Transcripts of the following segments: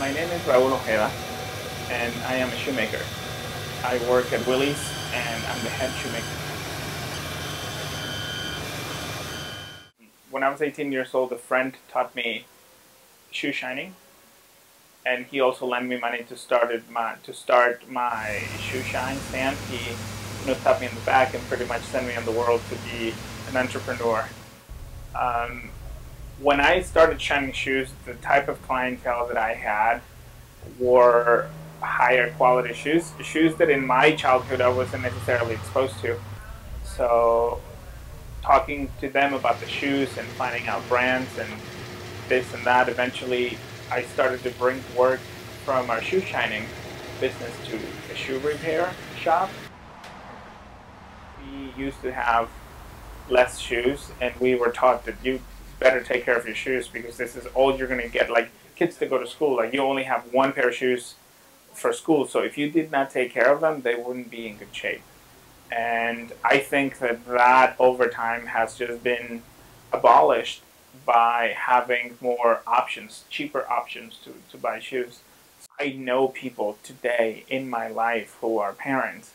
My name is Raul Ojeda, and I am a shoemaker. I work at Willie's, and I'm the head shoemaker. When I was 18 years old, a friend taught me shoe shining, and he also lent me money to start my to start my shoe shine stand. He you know tapped me in the back and pretty much sent me in the world to be an entrepreneur. Um, when I started shining shoes, the type of clientele that I had were higher quality shoes, shoes that in my childhood I wasn't necessarily exposed to. So, talking to them about the shoes and finding out brands and this and that, eventually I started to bring work from our shoe shining business to a shoe repair shop. We used to have less shoes, and we were taught that you better take care of your shoes because this is all you're going to get. Like kids that go to school, like you only have one pair of shoes for school, so if you did not take care of them, they wouldn't be in good shape. And I think that that over time has just been abolished by having more options, cheaper options to, to buy shoes. I know people today in my life who are parents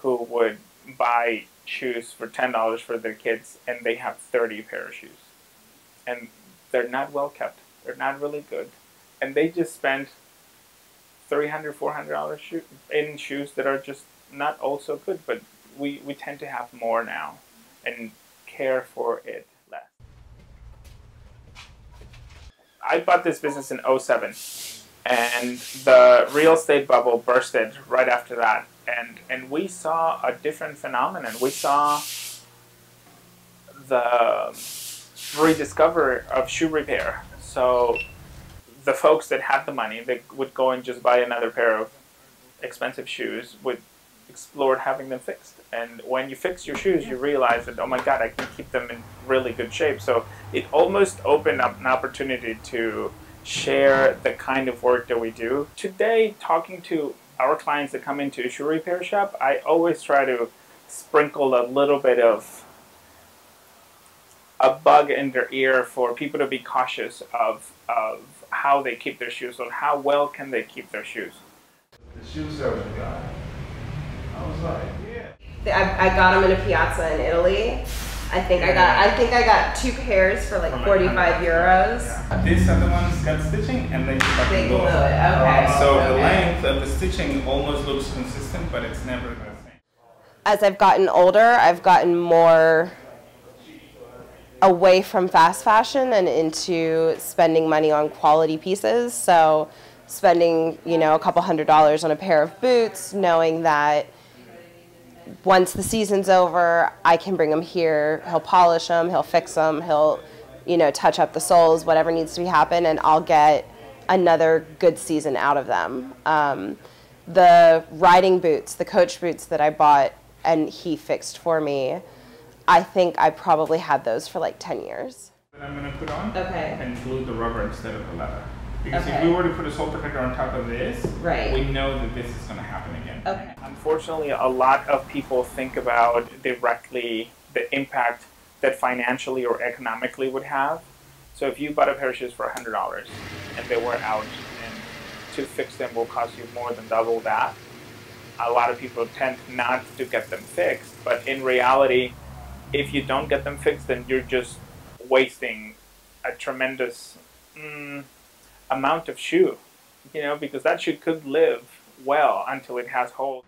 who would buy shoes for $10 for their kids and they have 30 pair of shoes. And they're not well kept. They're not really good. And they just spend $300, $400 shoe, in shoes that are just not also good, but we, we tend to have more now and care for it less. I bought this business in 07 and the real estate bubble bursted right after that and and we saw a different phenomenon we saw the rediscovery of shoe repair. So the folks that had the money that would go and just buy another pair of expensive shoes would explore having them fixed. And when you fix your shoes you realize that oh my god i can keep them in really good shape. So it almost opened up an opportunity to share the kind of work that we do. Today talking to our clients that come into a shoe repair shop i always try to sprinkle a little bit of a bug in their ear for people to be cautious of, of how they keep their shoes or how well can they keep their shoes the shoe service guy I was like, yeah. I, I got them in a piazza in Italy. I think I got I think I got two pairs for like 45 euros. Yeah. These are the ones got stitching and then you got They glue. glue it, okay. Uh, so the length of the stitching almost looks consistent, but it's never the same. As I've gotten older, I've gotten more away from fast fashion and into spending money on quality pieces. So spending, you know, a couple hundred dollars on a pair of boots, knowing that once the season's over, I can bring him here. He'll polish them, he'll fix them, he'll, you know, touch up the soles, whatever needs to be happen, and I'll get another good season out of them. Um, the riding boots, the coach boots that I bought and he fixed for me, I think I probably had those for like 10 years. That I'm gonna put on Okay. and glue the rubber instead of the leather. Because if we were to put a sole protector on top of this, Right. we know that this is gonna happen again. Okay. Unfortunately, a lot of people think about directly the impact that financially or economically would have. So if you bought a pair of shoes for hundred dollars and they were out and to fix them will cost you more than double that, a lot of people tend not to get them fixed. But in reality, if you don't get them fixed, then you're just wasting a tremendous mm, amount of shoe, you know, because that shoe could live well until it has holes.